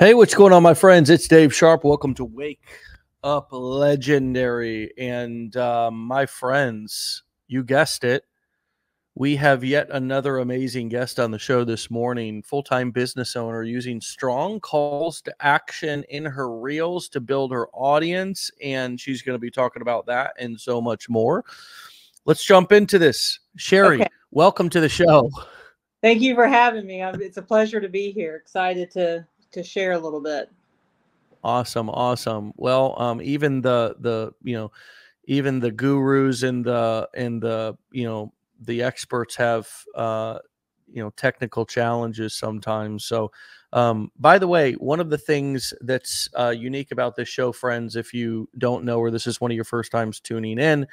Hey, what's going on, my friends? It's Dave Sharpe. Welcome to Wake Up Legendary. And uh, my friends, you guessed it, we have yet another amazing guest on the show this morning. Full time business owner using strong calls to action in her reels to build her audience. And she's going to be talking about that and so much more. Let's jump into this. Sherry, okay. welcome to the show. Thank you for having me. It's a pleasure to be here. Excited to to share a little bit. Awesome, awesome. Well, um, even the the you know, even the gurus and the and the you know the experts have uh, you know technical challenges sometimes. So, um, by the way, one of the things that's uh, unique about this show, friends, if you don't know or this is one of your first times tuning in,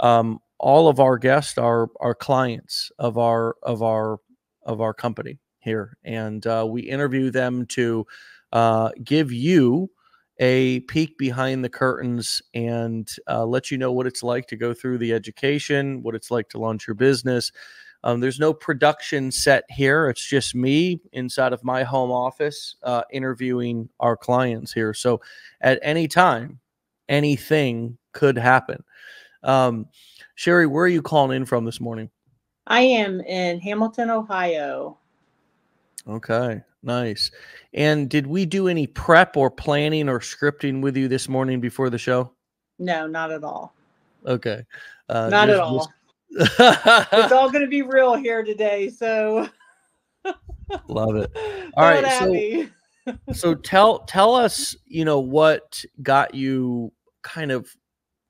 um, all of our guests are are clients of our of our of our company here, and uh, we interview them to uh, give you a peek behind the curtains and uh, let you know what it's like to go through the education, what it's like to launch your business. Um, there's no production set here. It's just me inside of my home office uh, interviewing our clients here. So at any time, anything could happen. Um, Sherry, where are you calling in from this morning? I am in Hamilton, Ohio. Okay, nice. And did we do any prep or planning or scripting with you this morning before the show? No, not at all. Okay. Uh, not at all. it's all going to be real here today. So love it. All right. So, so tell tell us, you know, what got you kind of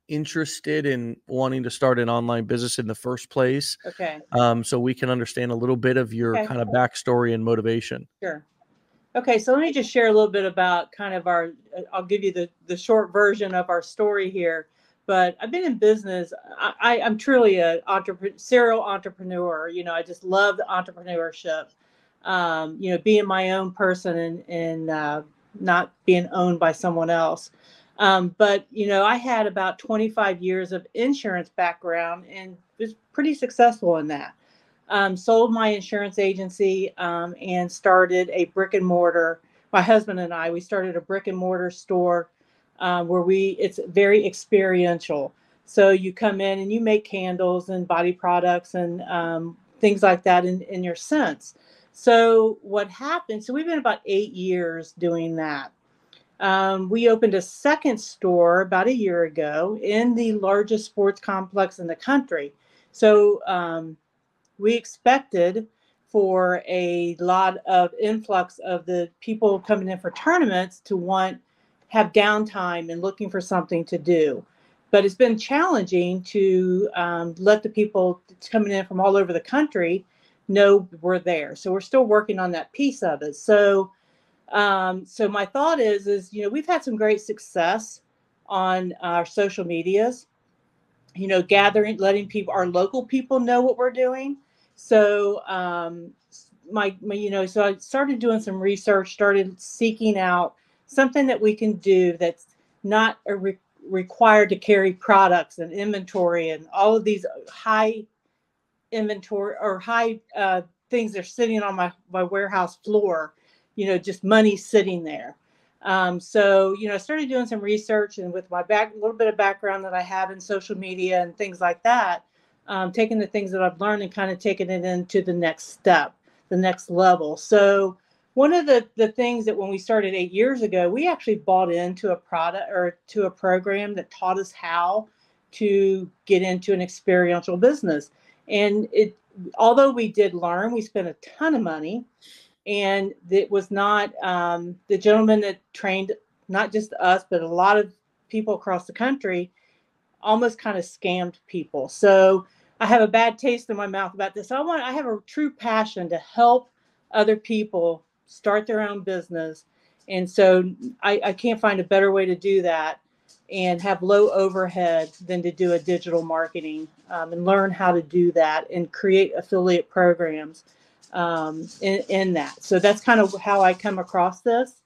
interested in wanting to start an online business in the first place. Okay. Um, so we can understand a little bit of your okay. kind of backstory and motivation. Sure. Okay, so let me just share a little bit about kind of our. Uh, I'll give you the the short version of our story here. But I've been in business. I, am truly a entrepreneur, serial entrepreneur. You know, I just love the entrepreneurship. Um, you know, being my own person and and uh, not being owned by someone else. Um, but you know, I had about 25 years of insurance background and was pretty successful in that. Um, sold my insurance agency um, and started a brick and mortar. My husband and I we started a brick and mortar store um, where we it's very experiential. So you come in and you make candles and body products and um, things like that in, in your sense. So what happened? So we've been about eight years doing that. Um, we opened a second store about a year ago in the largest sports complex in the country. So um, we expected for a lot of influx of the people coming in for tournaments to want have downtime and looking for something to do. But it's been challenging to um, let the people coming in from all over the country know we're there. So we're still working on that piece of it. So um, so my thought is, is you know, we've had some great success on our social medias. You know, gathering, letting people, our local people know what we're doing. So um, my, my, you know, so I started doing some research, started seeking out something that we can do that's not re- required to carry products and inventory and all of these high inventory or high uh, things that are sitting on my, my warehouse floor you know, just money sitting there. Um, so, you know, I started doing some research and with my back, a little bit of background that I have in social media and things like that, um, taking the things that I've learned and kind of taking it into the next step, the next level. So, one of the, the things that when we started eight years ago, we actually bought into a product or to a program that taught us how to get into an experiential business. And it, although we did learn, we spent a ton of money and it was not um, the gentleman that trained not just us but a lot of people across the country almost kind of scammed people. So i have a bad taste in my mouth about this. I want i have a true passion to help other people start their own business. And so I, I can't find a better way to do that and have low overhead than to do a digital marketing um, and learn how to do that and create affiliate programs um, in, in that. So that's kind of how I come across this.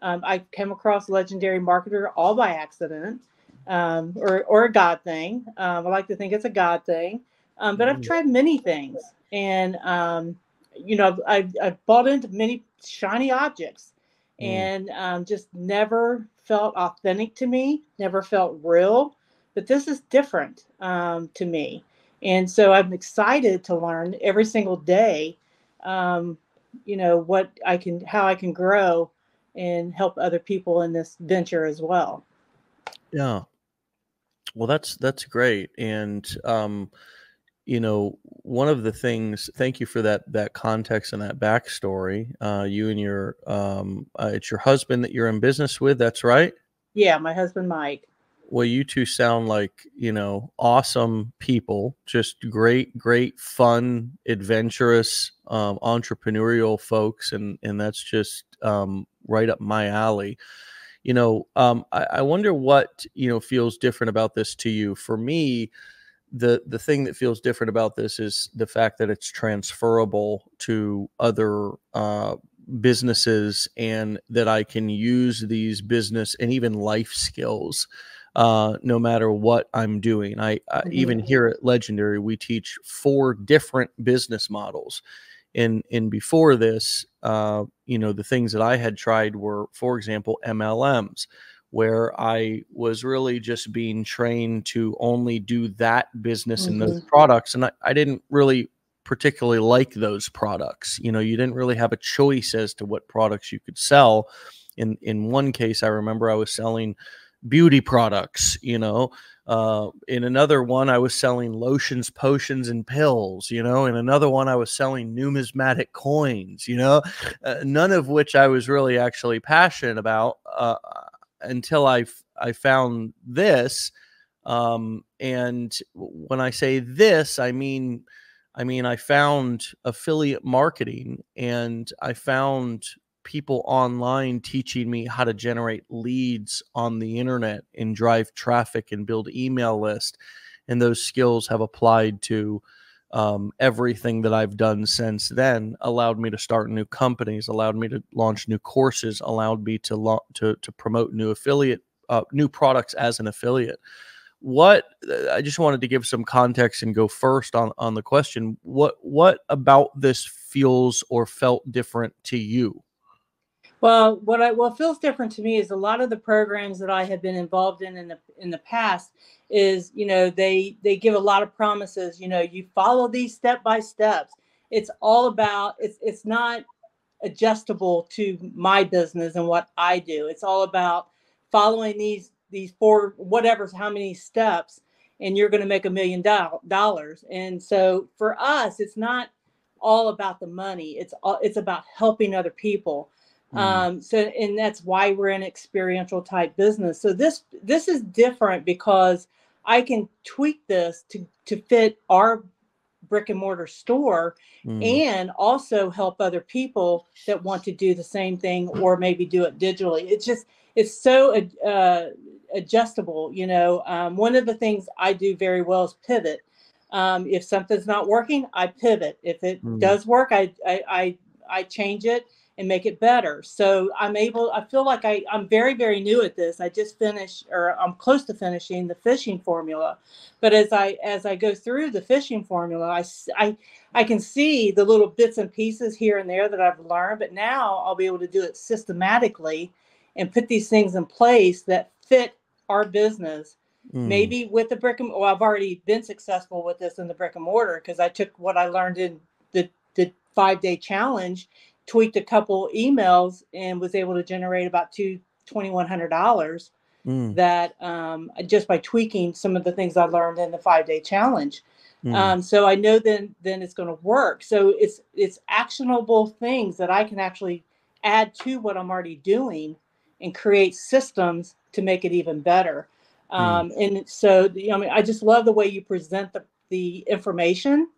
Um, I came across Legendary Marketer all by accident um, or, or a God thing. Um, I like to think it's a God thing. Um, but I've mm. tried many things. And, um, you know, I've, I've bought into many shiny objects. and um, just never felt authentic to me, never felt real. But this is different um, to me. And so I'm excited to learn every single day, um, you know, what I can, how I can grow and help other people in this venture as well. Yeah. Well, that's that's great. And um, you know, one of the things. Thank you for that that context and that backstory. Uh, you and your um, uh, it's your husband that you're in business with. That's right. Yeah, my husband Mike. Well, you two sound like you know awesome people. Just great, great, fun, adventurous, um, entrepreneurial folks, and and that's just um, right up my alley you know um, I, I, wonder what you know feels different about this to you for me the the thing that feels different about this is the fact that it's transferable to other uh, businesses and that i can use these business and even life skills uh, no matter what i'm doing. I, I mm-hmm. even here at legendary we teach four different business models. And and before this uh, you know the things that i had tried were for example mlms where i was really just being trained to only do that business mm-hmm. and those products. And I, I didn't really particularly like those products. You know you didn't really have a choice as to what products you could sell. In in one case i remember i was selling beauty products you know uh, in another one, I was selling lotions, potions, and pills. You know, in another one, I was selling numismatic coins. You know, uh, none of which I was really actually passionate about uh, until I I found this. Um, and when I say this, I mean I mean I found affiliate marketing, and I found people online teaching me how to generate leads on the internet and drive traffic and build email list and those skills have applied to um, everything that i've done since then allowed me to start new companies allowed me to launch new courses allowed me to lo- to, to promote new affiliate uh, new products as an affiliate. What i just wanted to give some context and go first on on the question. What what about this feels or felt different to you well, what I what feels different to me is a lot of the programs that I have been involved in in the in the past is you know they they give a lot of promises. You know, you follow these step by steps. It's all about it's it's not adjustable to my business and what I do. It's all about following these these four whatever how many steps, and you're going to make a million dollars. And so for us, it's not all about the money. It's all it's about helping other people Mm. Um, so, and that's why we're an experiential type business. So this this is different because I can tweak this to to fit our brick and mortar store mm. and also help other people that want to do the same thing or maybe do it digitally. It's just it's so uh, adjustable. You know, um, one of the things I do very well is pivot. Um, if something's not working, I pivot. If it mm. does work, I, I I I change it and make it better. So I'm able, I feel like I, I'm very, very new at this. I just finished or I'm close to finishing the fishing formula. But as I as I go through the fishing formula, I, I, I can see the little bits and pieces here and there that I've learned, but now I'll be able to do it systematically and put these things in place that fit our business. Mm. Maybe with the brick and well, I've already been successful with this in the brick and mortar because I took what I learned in the the five day challenge tweaked a couple emails and was able to generate about two twenty one hundred dollars. Mm. That um, just by tweaking some of the things I learned in the five day challenge. Mm. Um, so I know then then it's going to work. So it's it's actionable things that I can actually add to what I'm already doing and create systems to make it even better. Mm. Um, mm. And so you know, I mean, I just love the way you present the the information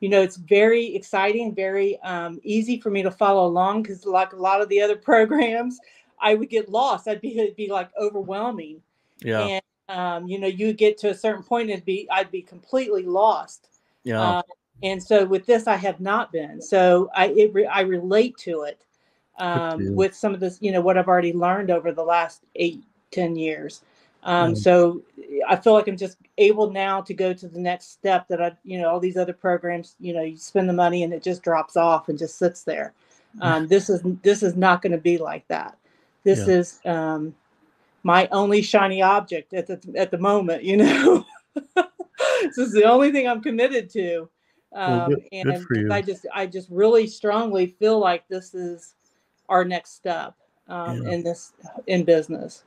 you know, it's very exciting, very um, easy for me to follow along because, like a lot of the other programs, I would get lost. I'd be it'd be like overwhelming. Yeah. And um, you know, you get to a certain point, and be I'd be completely lost. Yeah. Uh, and so with this, I have not been. So I it re- I relate to it um, with some of this, you know, what I've already learned over the last eight ten years. Um, mm So I feel like I'm just able now to go to the next step that I, you know, all these other programs, you know, you spend the money and it just drops off and just sits there. Mm. Um, this is this is not going to be like that. this yeah. is um, my only shiny object at the at the moment. You know, this is the only thing I'm committed to. Um, well, good, and good I just I just really strongly feel like this is our next step um, yeah. in this in business.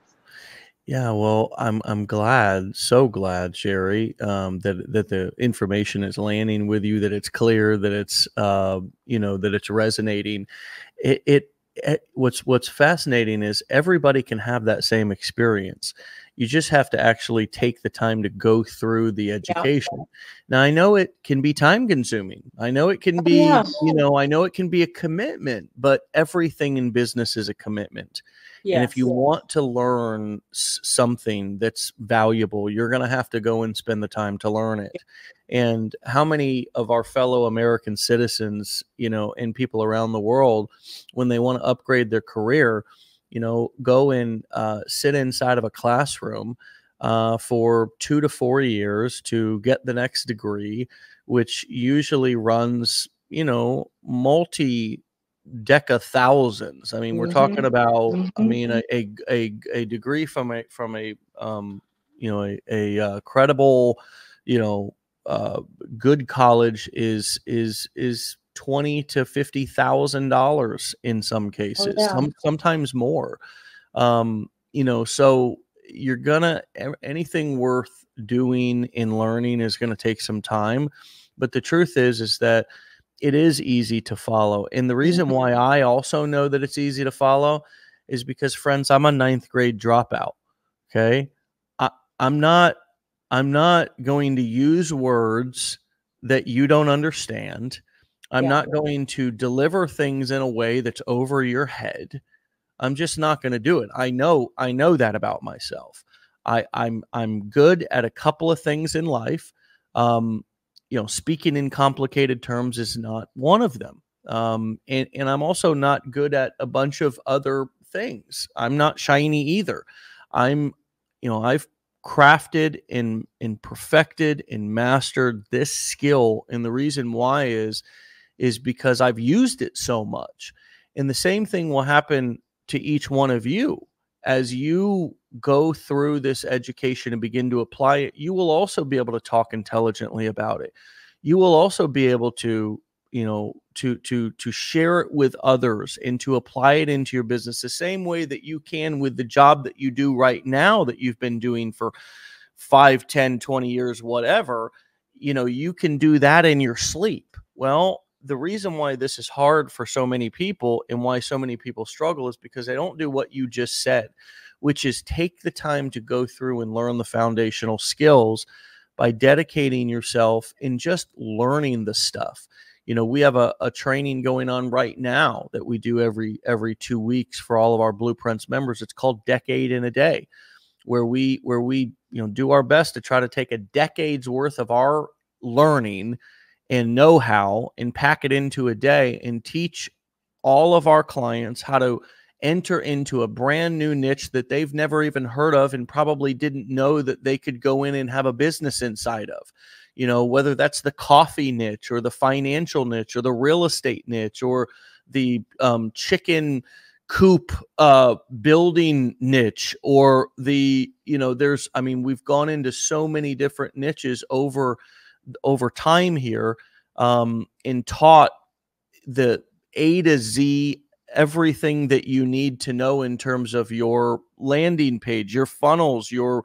Yeah, well, I'm I'm glad, so glad, Sherry, um, that that the information is landing with you, that it's clear, that it's uh, you know that it's resonating. It, it, it what's what's fascinating is everybody can have that same experience. You just have to actually take the time to go through the education. Yeah. Now, I know it can be time consuming. I know it can oh, be, yeah. you know, I know it can be a commitment, but everything in business is a commitment. Yes. And if you want to learn something that's valuable, you're going to have to go and spend the time to learn it. And how many of our fellow American citizens, you know, and people around the world, when they want to upgrade their career, you know, go and uh, sit inside of a classroom uh, for two to four years to get the next degree, which usually runs, you know, multi deca thousands. I mean, we're mm-hmm. talking about. Mm-hmm. I mean, a, a, a a degree from a from a um you know a, a uh, credible you know uh, good college is is is twenty to fifty thousand dollars in some oh, cases, oh, yeah. some, sometimes more. Um, you know, so you're gonna anything worth doing in learning is going to take some time, but the truth is is that it is easy to follow. And the reason mm-hmm. why I also know that it's easy to follow is because, friends, I'm a ninth grade dropout. Okay. I, I'm not I'm not going to use words that you don't understand. I'm yeah. not going to deliver things in a way that's over your head. I'm just not going to do it. I know I know that about myself. I, I'm I'm good at a couple of things in life. Um, you know, speaking in complicated terms is not one of them. Um, and, and I'm also not good at a bunch of other things. I'm not shiny either. I'm, you know, I've crafted and and perfected and mastered this skill. And the reason why is is because I've used it so much. And the same thing will happen to each one of you as you go through this education and begin to apply it, you will also be able to talk intelligently about it. You will also be able to, you know, to to to share it with others and to apply it into your business the same way that you can with the job that you do right now that you've been doing for 5, 10, 20 years whatever. You know, you can do that in your sleep. Well, the reason why this is hard for so many people and why so many people struggle is because they don't do what you just said, which is take the time to go through and learn the foundational skills by dedicating yourself in just learning the stuff. You know, we have a, a training going on right now that we do every every two weeks for all of our blueprints members. It's called Decade in a Day, where we where we you know do our best to try to take a decade's worth of our learning and know how and pack it into a day and teach all of our clients how to enter into a brand new niche that they've never even heard of and probably didn't know that they could go in and have a business inside of. You know, whether that's the coffee niche or the financial niche or the real estate niche or the um, chicken coop uh, building niche or the, you know, there's, I mean, we've gone into so many different niches over over time here um, and taught the A to Z everything that you need to know in terms of your landing page, your funnels, your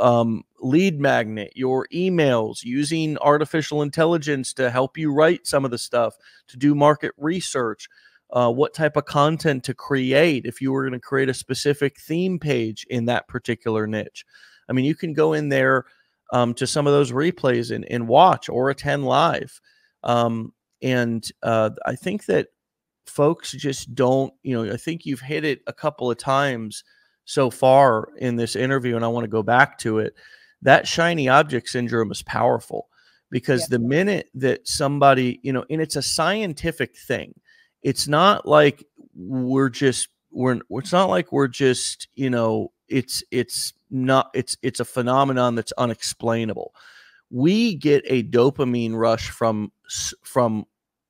um, lead magnet, your emails, using artificial intelligence to help you write some of the stuff, to do market research, uh, what type of content to create if you were going to create a specific theme page in that particular niche. I mean, you can go in there um, to some of those replays and, and watch or attend live. Um, and uh, I think that folks just don't, you know, I think you've hit it a couple of times so far in this interview, and I want to go back to it. That shiny object syndrome is powerful because yeah. the minute that somebody, you know, and it's a scientific thing, it's not like we're just, we're, it's not like we're just, you know, it's, it's, not it's it's a phenomenon that's unexplainable we get a dopamine rush from from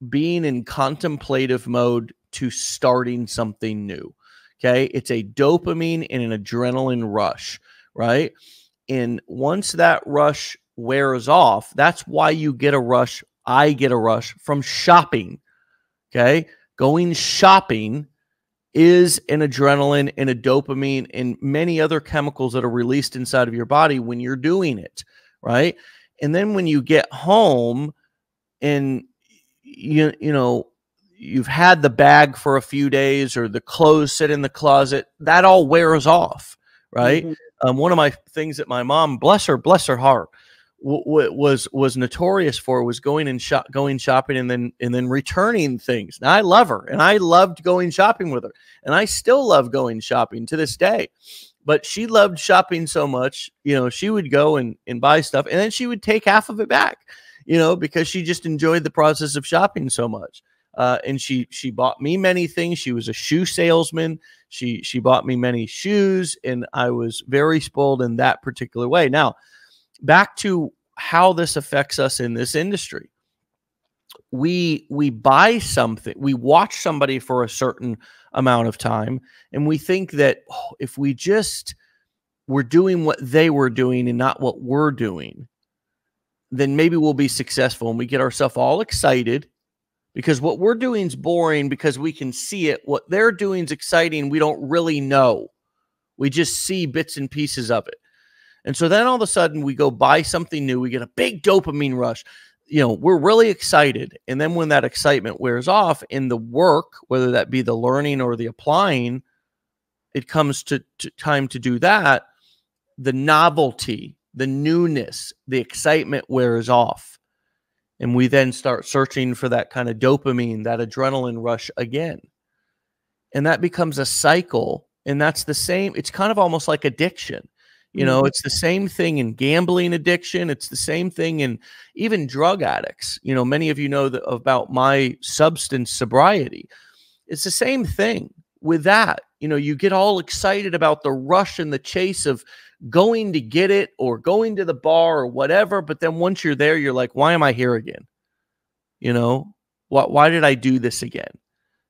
being in contemplative mode to starting something new Okay. It's a dopamine and an adrenaline rush, right? And once that rush wears off, that's why you get a rush. I get a rush from shopping. Okay. Going shopping is an adrenaline and a dopamine and many other chemicals that are released inside of your body when you're doing it. Right. And then when you get home and you, you know, you've had the bag for a few days or the clothes sit in the closet, that all wears off. Right. Mm-hmm. Um, one of my things that my mom, bless her, bless her heart, w- w- was was notorious for was going and shop, going shopping and then and then returning things. Now I love her and I loved going shopping with her and I still love going shopping to this day. But she loved shopping so much, you know, she would go and, and buy stuff and then she would take half of it back, you know, because she just enjoyed the process of shopping so much. Uh, and she she bought me many things. She was a shoe salesman. She she bought me many shoes, and I was very spoiled in that particular way. Now, back to how this affects us in this industry. We we buy something, we watch somebody for a certain amount of time, and we think that oh, if we just were doing what they were doing and not what we're doing, then maybe we'll be successful. And we get ourselves all excited because what we're doing is boring because we can see it. What they're doing is exciting. We don't really know. We just see bits and pieces of it. And so then all of a sudden we go buy something new. We get a big dopamine rush. You know, we're really excited. And then when that excitement wears off in the work, whether that be the learning or the applying, it comes to, to time to do that. The novelty, the newness, the excitement wears off and we then start searching for that kind of dopamine, that adrenaline rush again. And that becomes a cycle. And that's the same, it's kind of almost like addiction. You know, mm-hmm. it's the same thing in gambling addiction. It's the same thing in even drug addicts. You know, many of you know the, about my substance sobriety. It's the same thing with that. You know, you get all excited about the rush and the chase of going to get it or going to the bar or whatever. But then once you're there, you're like, why am I here again? You know, why, why did I do this again?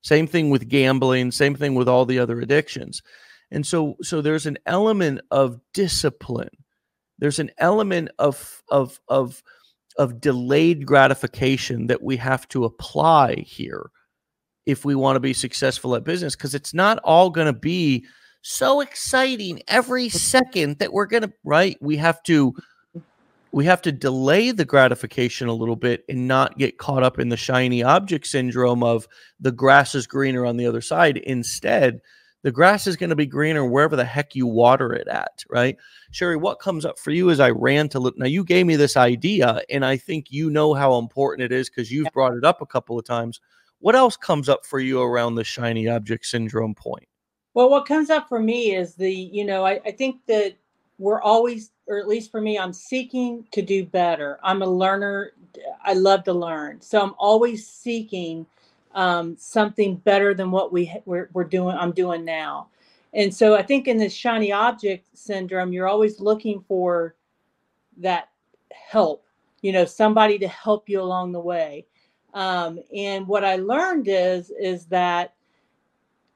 Same thing with gambling, same thing with all the other addictions. And so, so there's an element of discipline. There's an element of, of, of, of delayed gratification that we have to apply here if we want to be successful at business because it's not all going to be so exciting every second that we're going to right? We have to we have to delay the gratification a little bit and not get caught up in the shiny object syndrome of the grass is greener on the other side. Instead the grass is going to be greener wherever the heck you water it at right? Sherry what comes up for you as i ran to look now you gave me this idea and i think you know how important it is because you've brought it up a couple of times. What else comes up for you around the shiny object syndrome point well, what comes up for me is the, you know, I, I think that we're always, or at least for me, I'm seeking to do better. I'm a learner. I love to learn. So I'm always seeking um, something better than what we we're, we're doing. I'm doing now. And so I think in this shiny object syndrome, you're always looking for that help, you know, somebody to help you along the way. Um, and what I learned is, is that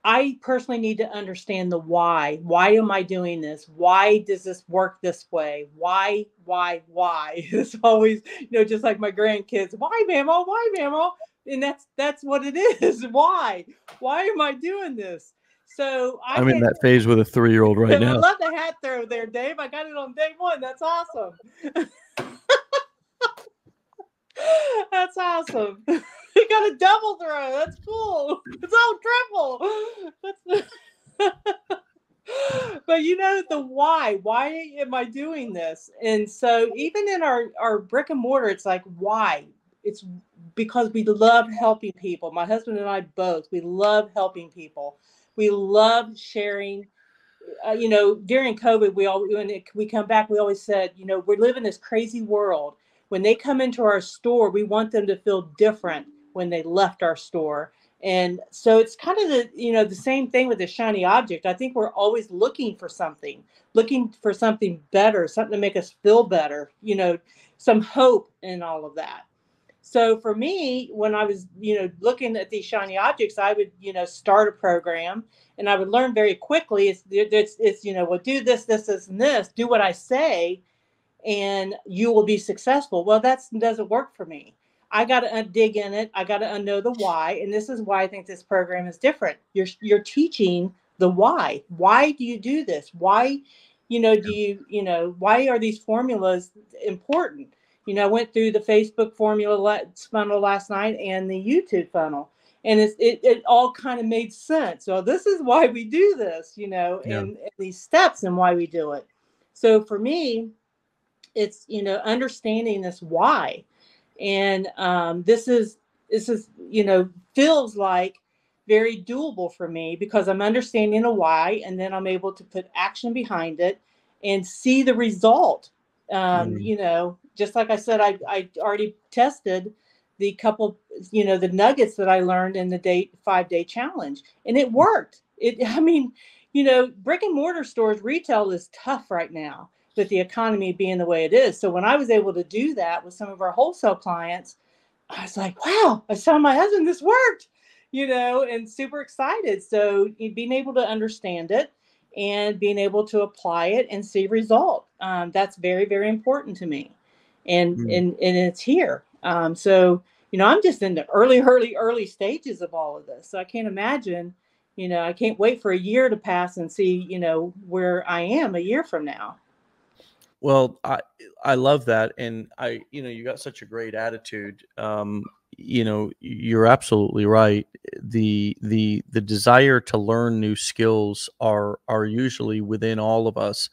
I personally need to understand the why. Why am I doing this? Why does this work this way? Why, why, why? It's always, you know, just like my grandkids, why, mama? Why, mama? And that's that's what it is. Why? Why am I doing this? So I am in that phase with a three year old right now. I love the hat throw there, Dave. I got it on day one. That's awesome. that's awesome. Got a double throw. That's cool. It's all triple. but you know the why. Why am I doing this? And so even in our our brick and mortar, it's like why? It's because we love helping people. My husband and I both. We love helping people. We love sharing. Uh, you know, during COVID, we all when it, we come back, we always said, you know, we're living this crazy world. When they come into our store, we want them to feel different when they left our store. And so it's kind of the, you know, the same thing with the shiny object. I think we're always looking for something, looking for something better, something to make us feel better, you know, some hope in all of that. So for me, when I was, you know, looking at these shiny objects, I would, you know, start a program and I would learn very quickly. It's, it's, it's you know, well, do this, this, this, and this. Do what I say, and you will be successful. Well, that doesn't work for me. I got to dig in it. I got to know the why, and this is why I think this program is different. You're you're teaching the why. Why do you do this? Why, you know, do you you know why are these formulas important? You know, I went through the Facebook formula funnel last night and the YouTube funnel, and it, it all kind of made sense. So this is why we do this, you know, yeah. and, and these steps and why we do it. So for me, it's you know understanding this why, and um, this is this is you know feels like very doable for me because I'm understanding a why, and then I'm able to put action behind it and see the result. Um, mm. You know, just like I said, I, I already tested the couple, you know, the nuggets that I learned in the day five day challenge, and it worked. It, I mean, you know, brick and mortar stores retail is tough right now with the economy being the way it is. So when I was able to do that with some of our wholesale clients, I was like, wow, I saw my husband, this worked, you know, and super excited. So being able to understand it and being able to apply it and see result, um, that's very, very important to me and mm. and and it's here. Um, so you know, I'm just in the early, early, early stages of all of this. So I can't imagine. You know, I can't wait for a year to pass and see. You know where I am a year from now. Well, I I love that, and I you know you got such a great attitude. Um, you know, you're absolutely right. the the The desire to learn new skills are are usually within all of us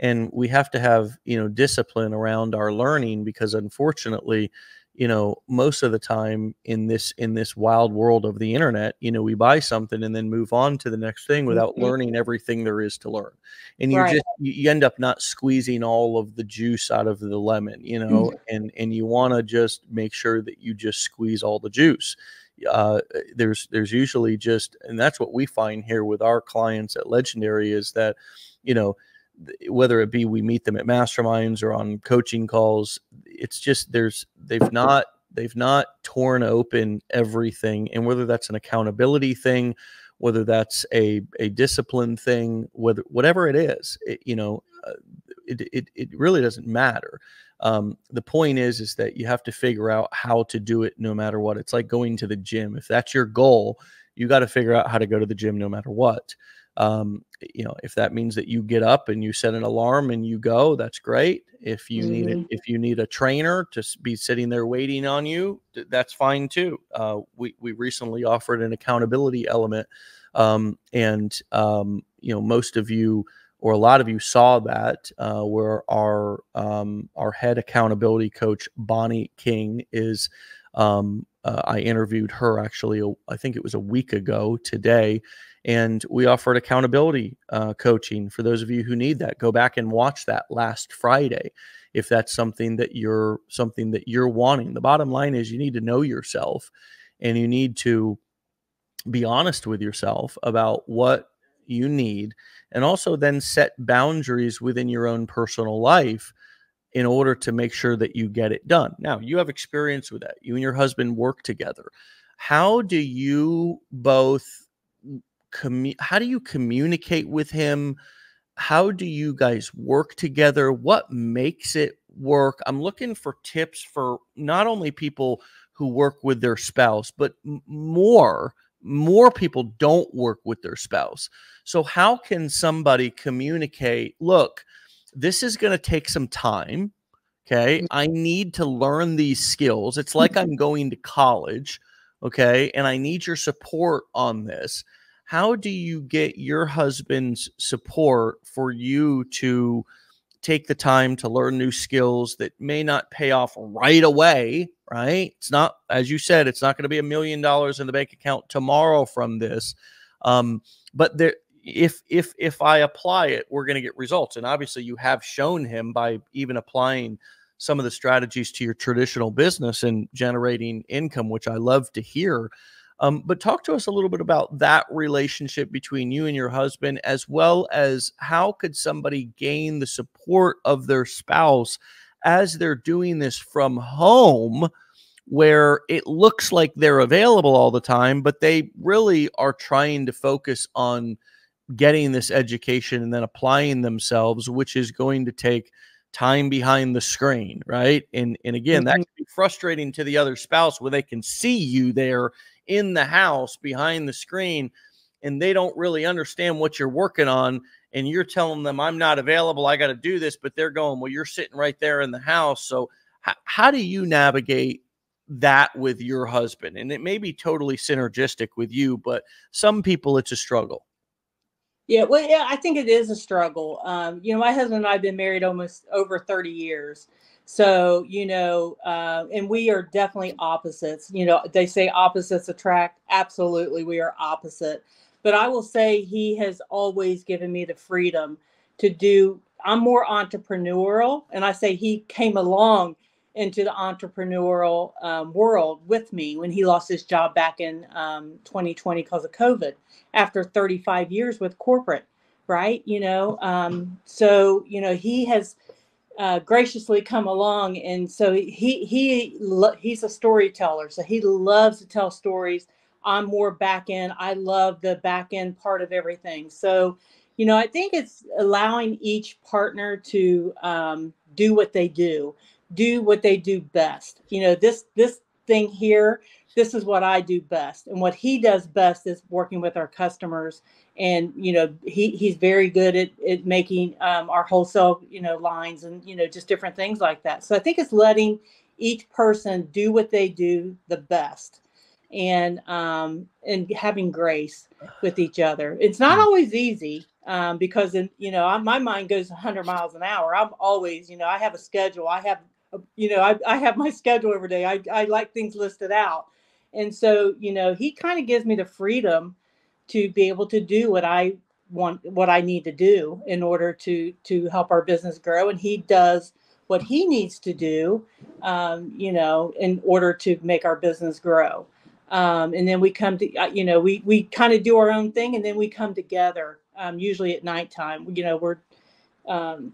and we have to have you know discipline around our learning because unfortunately you know most of the time in this in this wild world of the internet you know we buy something and then move on to the next thing without mm-hmm. learning everything there is to learn and you right. just you end up not squeezing all of the juice out of the lemon you know mm-hmm. and and you want to just make sure that you just squeeze all the juice uh, there's there's usually just and that's what we find here with our clients at legendary is that you know whether it be we meet them at masterminds or on coaching calls it's just there's they've not they've not torn open everything and whether that's an accountability thing whether that's a a discipline thing whether whatever it is it, you know uh, it, it, it really doesn't matter. Um, the point is is that you have to figure out how to do it no matter what. It's like going to the gym. If that's your goal you got to figure out how to go to the gym no matter what. Um, you know if that means that you get up and you set an alarm and you go that's great if you mm-hmm. need a, if you need a trainer to be sitting there waiting on you that's fine too uh, we we recently offered an accountability element um, and um, you know most of you or a lot of you saw that uh, where our um, our head accountability coach bonnie king is um, uh, i interviewed her actually i think it was a week ago today and we offered accountability uh, coaching for those of you who need that. Go back and watch that last Friday if that's something that you're something that you're wanting. The bottom line is you need to know yourself and you need to be honest with yourself about what you need and also then set boundaries within your own personal life in order to make sure that you get it done. Now, you have experience with that. You and your husband work together. How do you both commu- how do you communicate with him? How do you guys work together? What makes it work? I'm looking for tips for not only people who work with their spouse, but more more people don't work with their spouse. So how can somebody communicate, look, this is going to take some time, okay? Mm. I need to learn these skills. It's like I'm going to college, okay? And I need your support on this how do you get your husband's support for you to take the time to learn new skills that may not pay off right away right? It's not as you said it's not going to be a million dollars in the bank account tomorrow from this um, but there if if if i apply it we're going to get results. And obviously you have shown him by even applying some of the strategies to your traditional business and generating income which i love to hear um, but talk to us a little bit about that relationship between you and your husband, as well as how could somebody gain the support of their spouse as they're doing this from home where it looks like they're available all the time, but they really are trying to focus on getting this education and then applying themselves, which is going to take time behind the screen, right? And and again, mm-hmm. that can be frustrating to the other spouse where they can see you there in the house behind the screen and they don't really understand what you're working on and you're telling them I'm not available, I got to do this, but they're going, "Well, you're sitting right there in the house." So h- how do you navigate that with your husband? And it may be totally synergistic with you, but some people it's a struggle. Yeah, well, yeah, I think it is a struggle. Um, you know, my husband and I have been married almost over 30 years. So, you know, uh, and we are definitely opposites. You know, they say opposites attract. Absolutely, we are opposite. But I will say he has always given me the freedom to do, I'm more entrepreneurial. And I say he came along into the entrepreneurial um, world with me when he lost his job back in um, 2020 because of COVID after 35 years with corporate, right? You know, um, so, you know, he has uh, graciously come along. And so he, he, he's a storyteller. So he loves to tell stories. I'm more back end. I love the back end part of everything. So, you know, I think it's allowing each partner to um, do what they do do what they do best. You know, this this thing here, this is what I do best. And what he does best is working with our customers. And, you know, he, he's very good at, at making um, our wholesale, you know, lines and, you know, just different things like that. So I think it's letting each person do what they do the best and um, and having grace with each other. It's not hmm. always easy um, because in, you know I, my mind goes 100 miles an hour. I'm always you know I have a schedule. I have you know, I, I have my schedule every day. I, I like things listed out. And so, you know, he kind of gives me the freedom to be able to do what I want, what I need to do in order to, to help our business grow. And he does what he needs to do, um, you know, in order to make our business grow. Um, and then we come to, uh, you know, we, we kind of do our own thing and then we come together, um, usually at nighttime, you know, we're, um,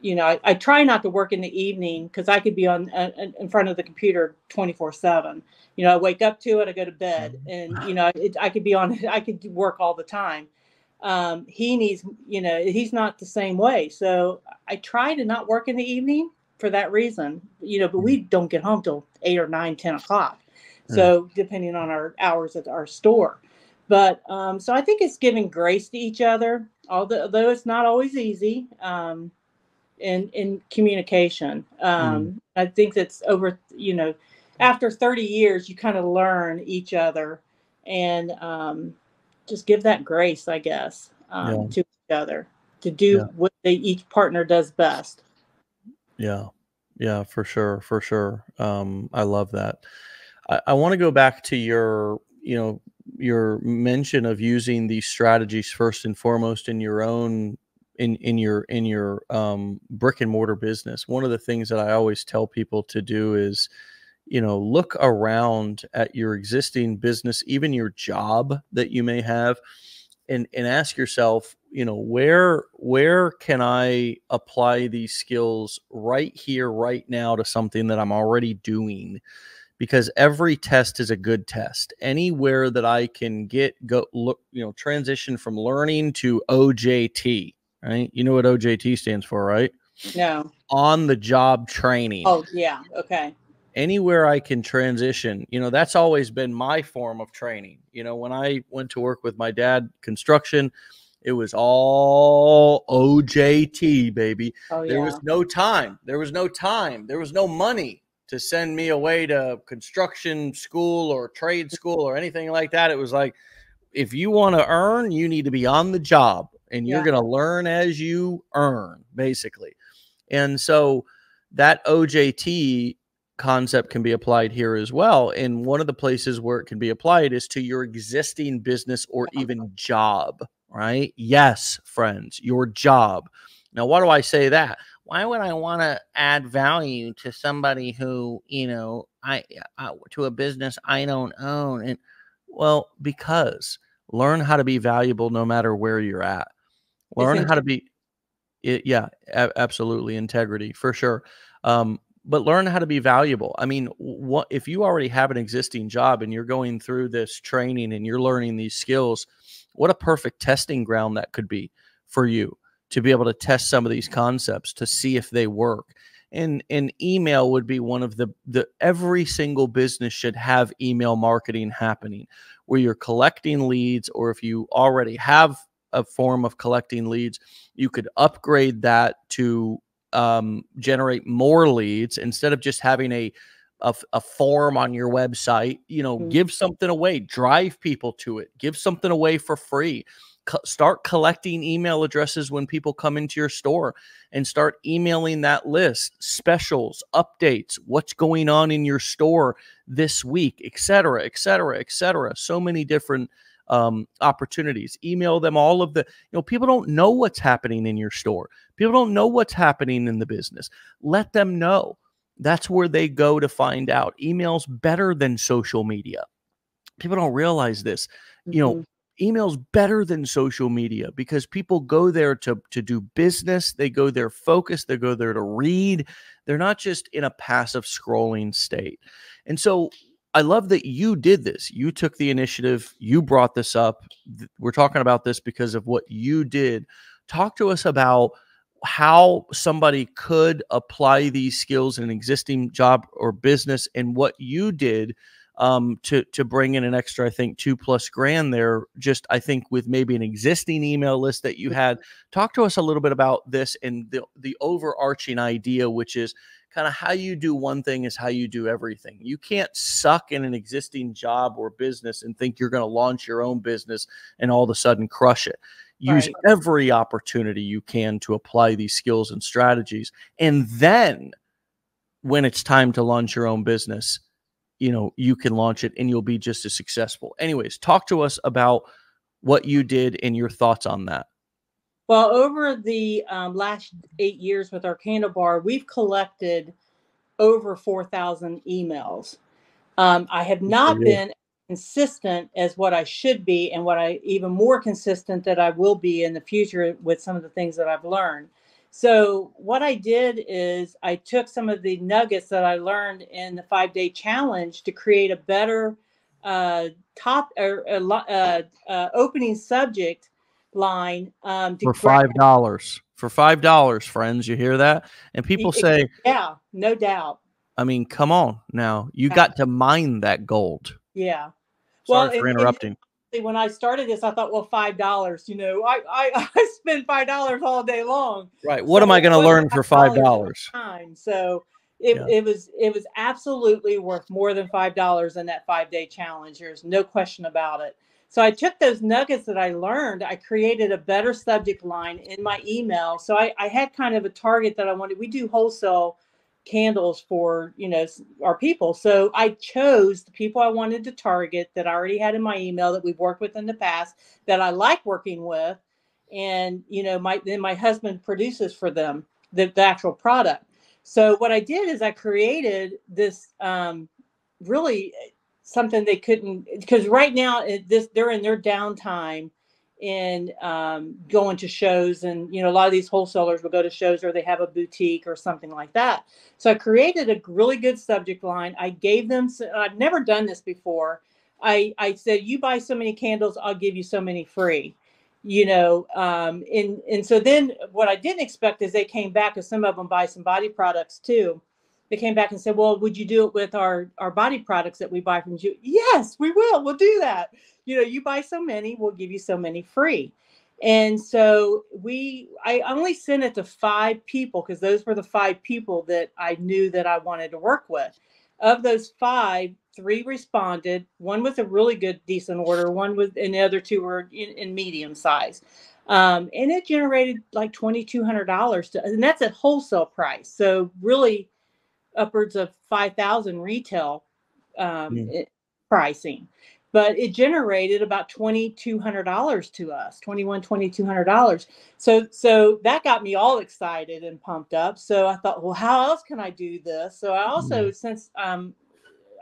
you know, I, I, try not to work in the evening because I could be on uh, in front of the computer 24 seven. You know, I wake up to it, I go to bed mm-hmm. and, you know, it, I could be on, I could work all the time. Um, he needs, you know, he's not the same way. So I try to not work in the evening for that reason, you know, but we mm-hmm. don't get home till eight or nine, 10 o'clock. So depending on our hours at our store. But um, so I think it's giving grace to each other, although it's not always easy. Um, in in communication. Um, mm. I think that's over. You know, after 30 years, you kind of learn each other and um, just give that grace, I guess, um, yeah. to each other to do yeah. what they each partner does best. Yeah, yeah, for sure, for sure. Um, I love that. I, I want to go back to your, you know, your mention of using these strategies first and foremost in your own in in your in your um, brick and mortar business one of the things that i always tell people to do is you know look around at your existing business even your job that you may have and and ask yourself you know where where can i apply these skills right here right now to something that i'm already doing? Because every test is a good test. Anywhere that i can get go look you know transition from learning to ojt right? You know what OJT stands for, right? No. On the job training. Oh, yeah. Okay. Anywhere I can transition, you know, that's always been my form of training. You know, when I went to work with my dad construction, it was all OJT, baby. Oh, yeah. There was no time. There was no time. There was no money to send me away to construction school or trade school or anything like that. It was like, if you want to earn, you need to be on the job and you're going to learn as you earn, basically. And so that OJT concept can be applied here as well. And one of the places where it can be applied is to your existing business or even job, right? Yes, friends, your job. Now, why do I say that? Why would I want to add value to somebody who, you know, I, uh, to a business I don't own? And well, because learn how to be valuable no matter where you're at learn how to be it, yeah absolutely integrity for sure um, but learn how to be valuable. I mean, what if you already have an existing job and you're going through this training and you're learning these skills? What a perfect testing ground that could be for you to be able to test some of these concepts to see if they work. And and email would be one of the the every single business should have email marketing happening where you're collecting leads or if you already have a form of collecting leads, you could upgrade that to um, generate more leads instead of just having a a, a form on your website. You know, mm-hmm. give something away, drive people to it, give something away for free. Co- start collecting email addresses when people come into your store and start emailing that list, specials, updates, what's going on in your store this week, et cetera, et cetera, et cetera. So many different um, opportunities. Email them all of the, you know, people don't know what's happening in your store. People don't know what's happening in the business. Let them know. That's where they go to find out. Email's better than social media. People don't realize this. Mm-hmm. You know, mm-hmm. email's better than social media because people go there to to do business they go there focused they go there to read they're not just in a passive scrolling state and so I love that you did this. You took the initiative. You brought this up. We're talking about this because of what you did. Talk to us about how somebody could apply these skills in an existing job or business and what you did um, to to bring in an extra, I think, two plus grand there. Just I think with maybe an existing email list that you had. Talk to us a little bit about this and the the overarching idea, which is kind of how you do one thing is how you do everything. You can't suck in an existing job or business and think you're going to launch your own business and all of a sudden crush it. Use right. every opportunity you can to apply these skills and strategies. And then when it's time to launch your own business, you know, you can launch it and you'll be just as successful. Anyways, talk to us about what you did and your thoughts on that. Well, over the um, last eight years with our Candle Bar, we've collected over 4,000 emails. Um, I have not been consistent as what I should be, and what I even more consistent that I will be in the future with some of the things that I've learned. So, what I did is I took some of the nuggets that I learned in the five day challenge to create a better uh, top or uh, uh, opening subject line um, for five dollars. For five dollars, friends, you hear that? And people say, "Yeah, no doubt." I mean, come on now, you got to mine that gold. Yeah. Sorry well, for interrupting. when I started this, I thought, well, five dollars. You know, I I, I spend five dollars all day long. Right. What so am I going to learn for five dollars? Time. So it, yeah. it was it was absolutely worth more than five dollars in that five day challenge. There's no question about it. So I took those nuggets that I learned, I created a better subject line in my email. So I, I had kind of a target that I wanted. We do wholesale candles for you know our people so i chose the people i wanted to target that i already had in my email that we've worked with in the past that i like working with and you know my then my husband produces for them the, the actual product so what i did is i created this um, really something they couldn't because right now this they're in their downtime in um, going to shows and you know a lot of these wholesalers will go to shows or they have a boutique or something like that. So i created a really good subject line. I gave them i've never done this before. I i said you buy so many candles i'll give you so many free you know um, and and so then what i didn't expect is they came back because some of them buy some body products too they came back and said, "Well, would you do it with our our body products that we buy from you?" Yes, we will. We'll do that. You know, you buy so many, we'll give you so many free. And so we, I only sent it to five people because those were the five people that I knew that I wanted to work with. Of those five, three responded. One was a really good, decent order. One was, and the other two were in, in medium size. Um, and it generated like twenty two hundred dollars, and that's at wholesale price. So really, upwards of 5000 retail um, mm. pricing. But it generated about $2200 to us 21 $2200 so so that got me all excited and pumped up. So i thought well how else can i do this? So i also mm. since um,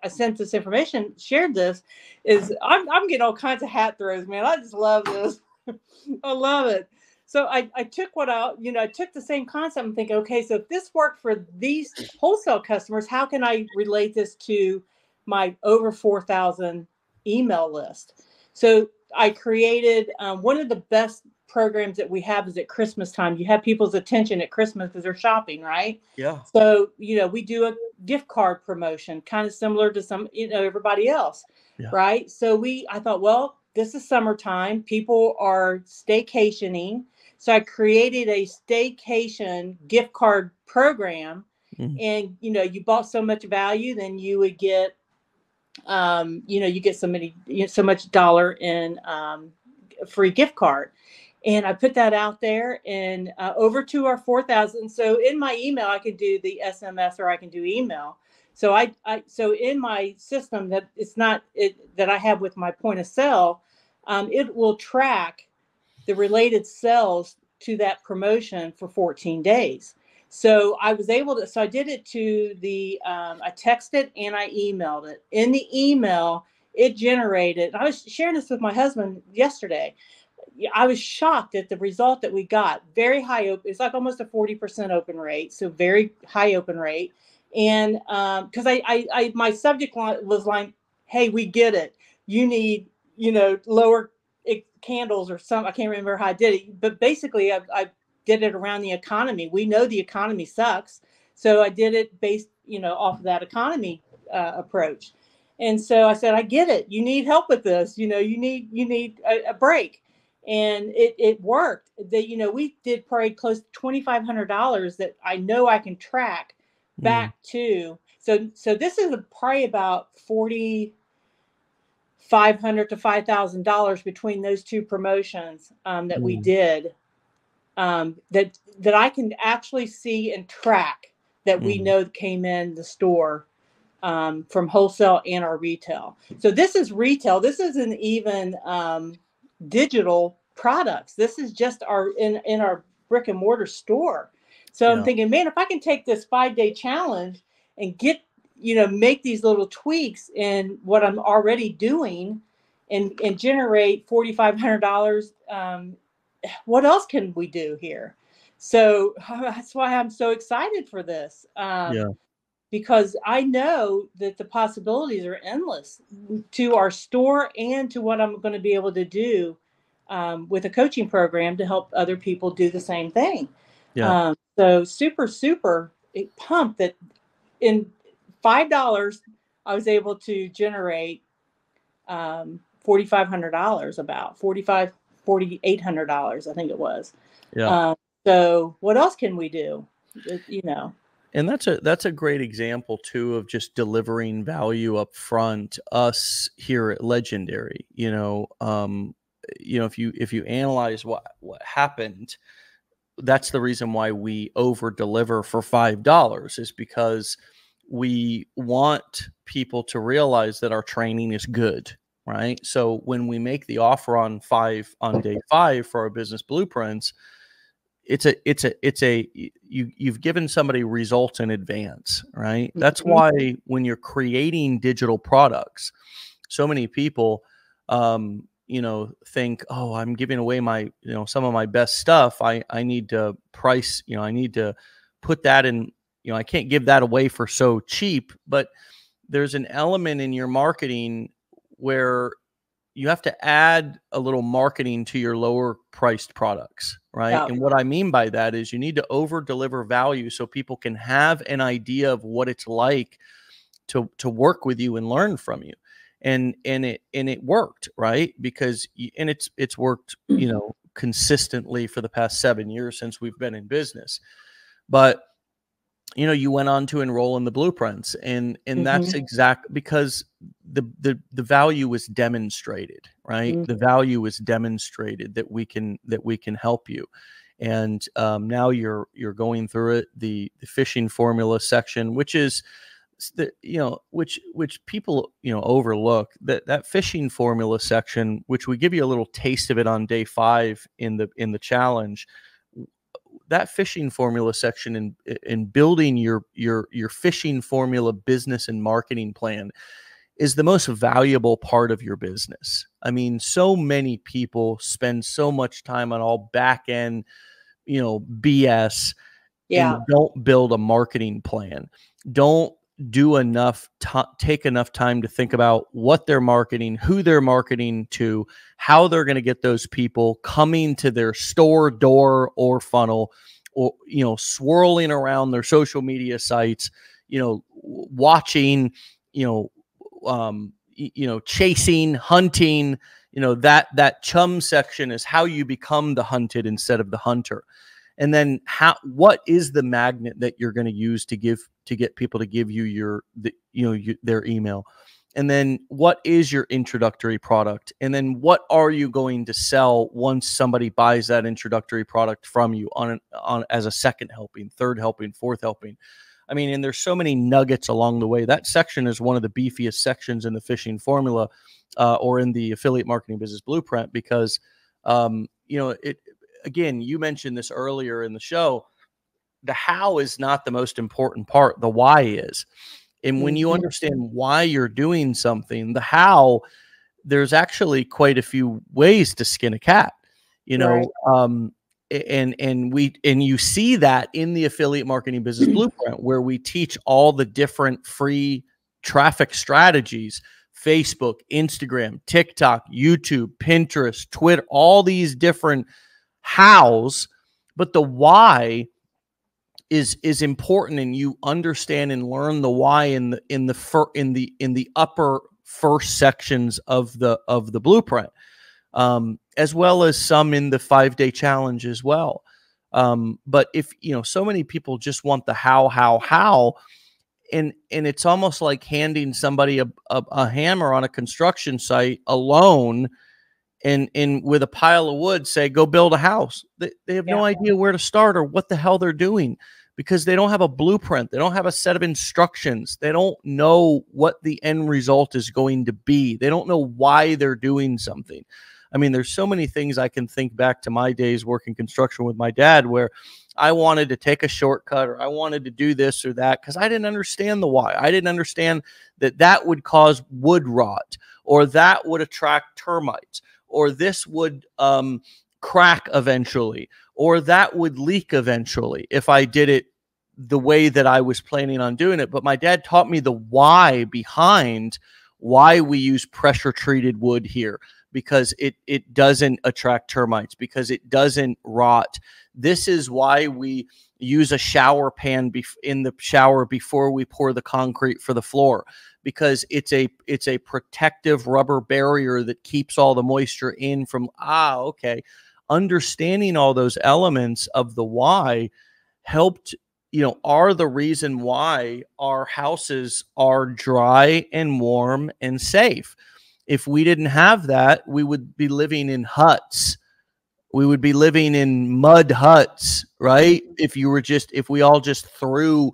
i sent this information shared this is I'm, I'm getting all kinds of hat throws man. I just love this. I love it so I, I took what I, you know, I took the same concept and think, okay, so if this worked for these wholesale customers, how can I relate this to my over 4,000 email list? So I created um, one of the best programs that we have is at Christmas time. You have people's attention at Christmas because they're shopping, right? Yeah. So, you know, we do a gift card promotion, kind of similar to some, you know, everybody else, yeah. right? So we, I thought, well, this is summertime. People are staycationing. So I created a staycation gift card program. Mm-hmm. And, you know, you bought so much value, then you would get, um, you know, you get so many, you know, so much dollar in um, free gift card and I put that out there and uh, over to our 4,000. So in my email, I can do the SMS or I can do email. So I, I so in my system that it's not it that I have with my point of sale, um, it will track the related cells to that promotion for 14 days. So I was able to. So I did it to the. Um, I texted and I emailed it. In the email, it generated. I was sharing this with my husband yesterday. I was shocked at the result that we got. Very high open. It's like almost a 40% open rate. So very high open rate. And because um, I, I, I, my subject line was like, hey, we get it. You need, you know, lower candles or some, I can't remember how I did it, but basically I, I did it around the economy. We know the economy sucks. So I did it based, you know, off of that economy uh, approach. And so I said, I get it. You need help with this. You know, you need, you need a, a break and it, it worked. That you know, we did probably close to twenty five hundred dollars that I know I can track mm. back mm. to. So so this is probably about forty five hundred to five thousand dollars between those two promotions um, that mm. we did. Um, that that I can actually see and track that mm. we know came in the store um, from wholesale and our retail. So this is retail. This isn't even um, digital products. This is just our in in our brick and mortar store. So yeah. I'm thinking, man, if I can take this five day challenge and get you know make these little tweaks in what I'm already doing, and and generate forty five hundred dollars, um, what else can we do here? So that's why I'm so excited for this. Um, yeah because I know that the possibilities are endless to our store and to what I'm going to be able to do um, with a coaching program to help other people do the same thing. Yeah. Um, so super, super pumped that in five dollars I was able to generate um, forty five hundred dollars, about forty five, forty eight hundred dollars, I think it was. Yeah. Um, so what else can we do? You know and that's a that's a great example too of just delivering value up front us here at legendary you know um you know if you if you analyze what what happened that's the reason why we over deliver for five dollars is because we want people to realize that our training is good right? So when we make the offer on five on day five for our business blueprints it's a it's a it's a you you've given somebody results in advance right? That's mm-hmm. why when you're creating digital products so many people um you know think oh i'm giving away my you know some of my best stuff. I i need to price you know i need to put that in you know i can't give that away for so cheap but there's an element in your marketing where you have to add a little marketing to your lower priced products, right? Yeah. And what I mean by that is you need to over deliver value so people can have an idea of what it's like to to work with you and learn from you. And and it and it worked, right? Because and it's it's worked, you know, consistently for the past 7 years since we've been in business. But you know you went on to enroll in the blueprints and and mm-hmm. that's exact because the the the value was demonstrated right mm-hmm. the value was demonstrated that we can that we can help you and um, now you're you're going through it the the fishing formula section which is the you know which which people you know overlook that that fishing formula section which we give you a little taste of it on day five in the in the challenge that fishing formula section in in building your your your fishing formula business and marketing plan is the most valuable part of your business. I mean, so many people spend so much time on all back end, you know, BS. Yeah. don't build a marketing plan. Don't do enough take enough time to think about what they're marketing, who they're marketing to, how they're going to get those people coming to their store door or funnel or you know swirling around their social media sites, you know, watching, you know, um you know, chasing, hunting, you know, that that chum section is how you become the hunted instead of the hunter and then how what is the magnet that you're going to use to give to get people to give you your the, you know you, their email? And then what is your introductory product? And then what are you going to sell once somebody buys that introductory product from you on on as a second helping third helping fourth helping? I mean and there's so many nuggets along the way. That section is one of the beefiest sections in the fishing formula uh, or in the affiliate marketing business blueprint because um, you know it again, you mentioned this earlier in the show. The how is not the most important part, the why is. And when you mm-hmm. understand why you're doing something, the how, there's actually quite a few ways to skin a cat, you know. Right. Um, and and we and you see that in the affiliate marketing business blueprint where we teach all the different free traffic strategies facebook instagram tiktok youtube pinterest twitter all these different hows, but the why is is important and you understand and learn the why in the in the fir, in the in the upper first sections of the of the blueprint um, as well as some in the five day challenge as well. Um, but if you know so many people just want the how how how and and it's almost like handing somebody a, a, a hammer on a construction site alone and and with a pile of wood say go build a house. They, they have yeah. no idea where to start or what the hell they're doing because they don't have a blueprint. They don't have a set of instructions. They don't know what the end result is going to be. They don't know why they're doing something. I mean there's so many things i can think back to my days working construction with my dad where i wanted to take a shortcut or i wanted to do this or that because i didn't understand the why. I didn't understand that that would cause wood rot or that would attract termites or this would um, crack eventually, or that would leak eventually if I did it the way that I was planning on doing it. But my dad taught me the why behind why we use pressure treated wood here because it it doesn't attract termites because it doesn't rot. This is why we use a shower pan in the shower before we pour the concrete for the floor because it's a it's a protective rubber barrier that keeps all the moisture in from ah okay. Understanding all those elements of the why helped you know are the reason why our houses are dry and warm and safe. If we didn't have that we would be living in huts. We would be living in mud huts right? If you were just if we all just threw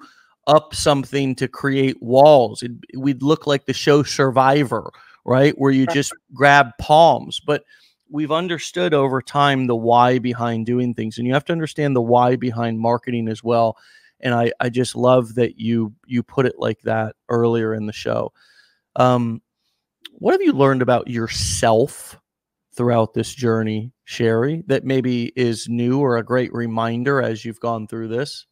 up something to create walls. It, we'd look like the show Survivor, right? Where you just grab palms. But we've understood over time the why behind doing things. And you have to understand the why behind marketing as well. And I, I just love that you you put it like that earlier in the show. Um, what have you learned about yourself throughout this journey, Sherry, that maybe is new or a great reminder as you've gone through this?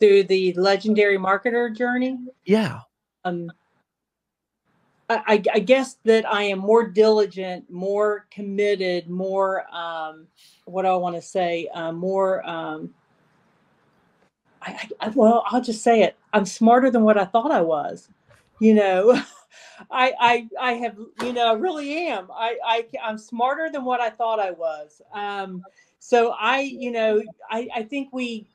Through the legendary marketer journey. Yeah. Um, I, I, guess that I am more diligent, more committed, more um, what do I want to say, uh, more. Um, I, I, well, I'll just say it. I'm smarter than what I thought I was. You know, I, I, I have, you know, I really am. I, I, I'm smarter than what I thought I was. Um, so I, you know, I, I think we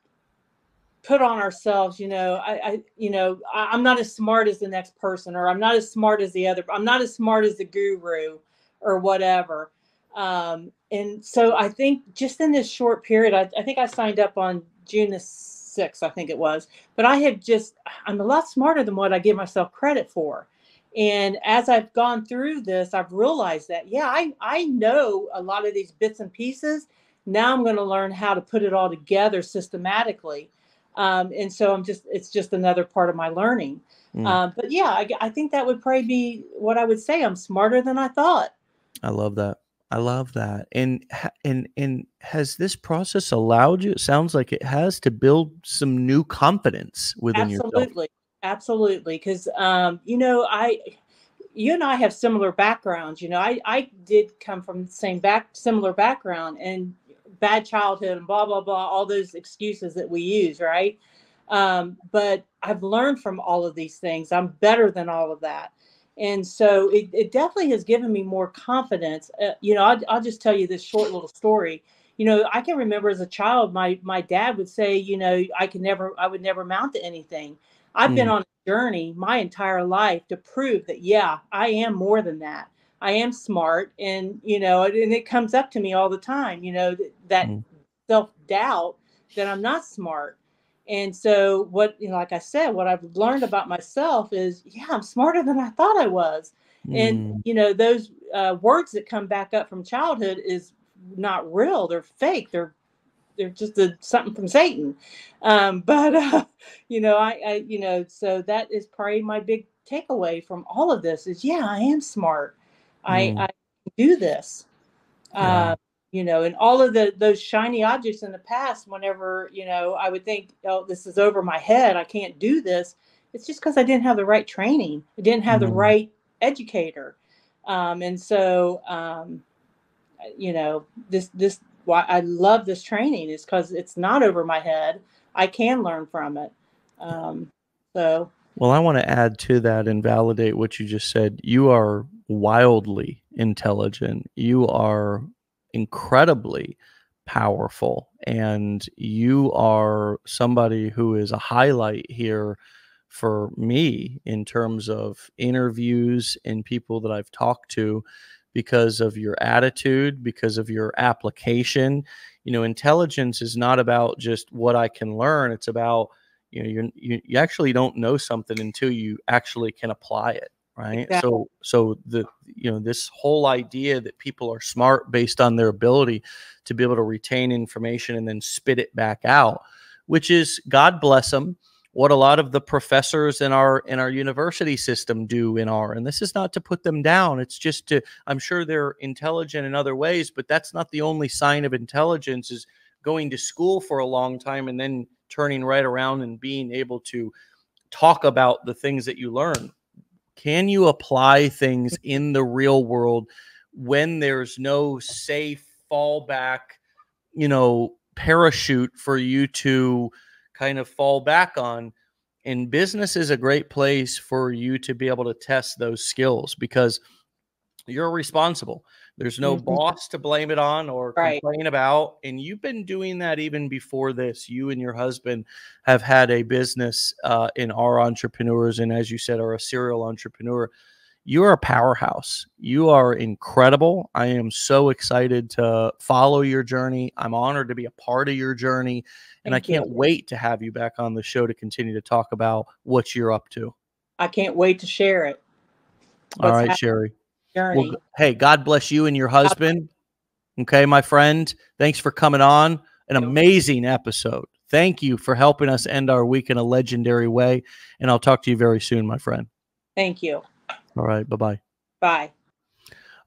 put on ourselves you know i, I you know I, am not as smart as the next person or i'm not as smart as the other i'm not as smart as the guru or whatever. Um, and so i think just in this short period I, I think i signed up on june the 6th i think it was but i have just i'm a lot smarter than what i give myself credit for. And as i've gone through this i've realized that yeah i i know a lot of these bits and pieces. Now i'm going to learn how to put it all together systematically um, and so i'm just it's just another part of my learning mm. um, but yeah I, I, think that would probably be what i would say i'm smarter than i thought I love that. I love that. And and and has this process allowed you? It sounds like it has to build some new confidence within absolutely. yourself. Absolutely, because um, you know, I, you and I have similar backgrounds. You know, I I did come from the same back, similar background, and bad childhood, and blah blah blah, all those excuses that we use, right? Um, but I've learned from all of these things. I'm better than all of that, and so it, it definitely has given me more confidence. Uh, you know, I'll, I'll just tell you this short little story you know i can remember as a child my my dad would say you know i could never i would never mount to anything I've mm. been on a journey my entire life to prove that, yeah, I am more than that. I am smart. And, you know, and it comes up to me all the time, you know, that, that mm. self doubt that I'm not smart. And so, what, you know, like I said, what I've learned about myself is, yeah, I'm smarter than I thought I was. Mm. And, you know, those uh, words that come back up from childhood is not real. They're fake. They're they're just a, something from Satan. Um, but uh, you know, I, I, you know, so that is probably my big takeaway from all of this is, yeah, I am smart. Mm. I, I do this. Yeah. Uh, you know, and all of the those shiny objects in the past, whenever you know, I would think, oh, this is over my head. I can't do this. It's just because I didn't have the right training. I didn't have mm. the right educator. Um, and so, um, you know, this this why I love this training is because it's not over my head. I can learn from it. Um, so. Well, I want to add to that and validate what you just said. You are wildly intelligent. You are incredibly powerful. And you are somebody who is a highlight here for me in terms of interviews and people that I've talked to because of your attitude, because of your application. You know, intelligence is not about just what I can learn. It's about, you know, you you actually don't know something until you actually can apply it. Right. Exactly. So, so the, you know, this whole idea that people are smart based on their ability to be able to retain information and then spit it back out, which is God bless them what a lot of the professors in our in our university system do in our and this is not to put them down it's just to i'm sure they're intelligent in other ways but that's not the only sign of intelligence is going to school for a long time and then turning right around and being able to talk about the things that you learn can you apply things in the real world when there's no safe fallback you know parachute for you to kind of fall back on. And business is a great place for you to be able to test those skills because you're responsible. There's no mm-hmm. boss to blame it on or right. complain about. And you've been doing that even before this. You and your husband have had a business uh, in our entrepreneurs, and as you said, are a serial entrepreneur you are a powerhouse. You are incredible. I am so excited to follow your journey. I'm honored to be a part of your journey. And Thank I can't you. wait to have you back on the show to continue to talk about what you're up to. I can't wait to share it. All right, Sherry. Well, hey, God bless you and your husband. Okay, my friend. Thanks for coming on. An amazing episode. Thank you for helping us end our week in a legendary way. And I'll talk to you very soon, my friend. Thank you. All right. Bye bye. Bye.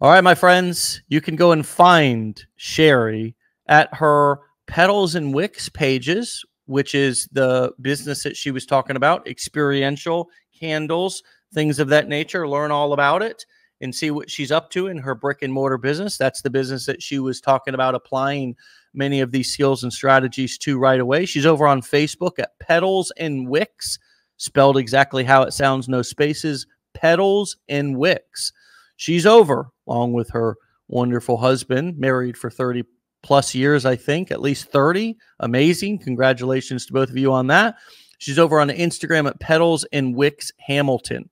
All right, my friends. You can go and find Sherry at her Petals and Wicks pages, which is the business that she was talking about, experiential candles, things of that nature. Learn all about it and see what she's up to in her brick and mortar business. That's the business that she was talking about applying many of these skills and strategies to right away. She's over on Facebook at Petals and Wicks, spelled exactly how it sounds, no spaces, Petals and Wicks. She's over along with her wonderful husband, married for 30 plus years, I think, at least 30. Amazing. Congratulations to both of you on that. She's over on Instagram at Petals and Wicks Hamilton.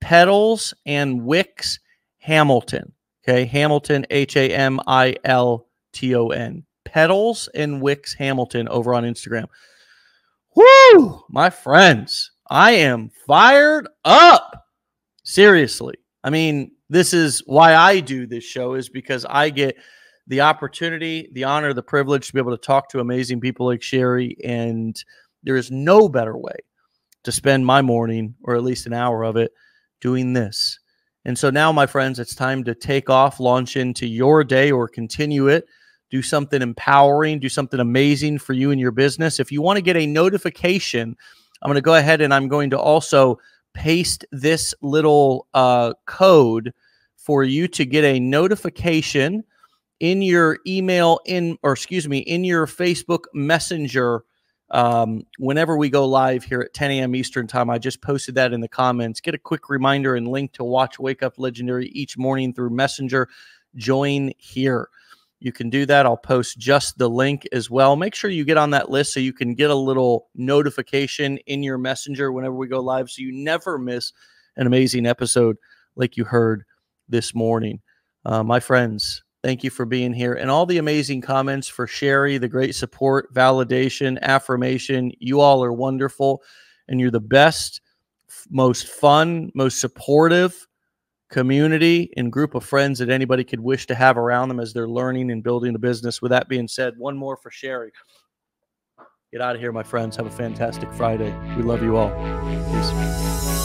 Petals and Wicks Hamilton. Okay. Hamilton, H A M I L T O N. Petals and Wicks Hamilton over on Instagram. Woo, my friends, I am fired up. Seriously. I mean, this is why I do this show is because I get the opportunity, the honor, the privilege to be able to talk to amazing people like Sherry. And there is no better way to spend my morning, or at least an hour of it, doing this And so now, my friends, it's time to take off, launch into your day or continue it. Do something empowering, do something amazing for you and your business. If you want to get a notification, I'm going to go ahead and I'm going to also paste this little uh, code for you to get a notification in your email in or excuse me in your facebook messenger um, whenever we go live here at 10 a.m eastern time i just posted that in the comments. Get a quick reminder and link to watch wake up legendary each morning through messenger. Join here. You can do that. I'll post just the link as well. Make sure you get on that list so you can get a little notification in your messenger whenever we go live so you never miss an amazing episode like you heard this morning. Uh, my friends Thank you for being here and all the amazing comments for Sherry, the great support, validation, affirmation. You all are wonderful and you're the best, most fun, most supportive community and group of friends that anybody could wish to have around them as they're learning and building a business. With that being said, one more for Sherry. Get out of here, my friends. Have a fantastic Friday. We love you all. Peace.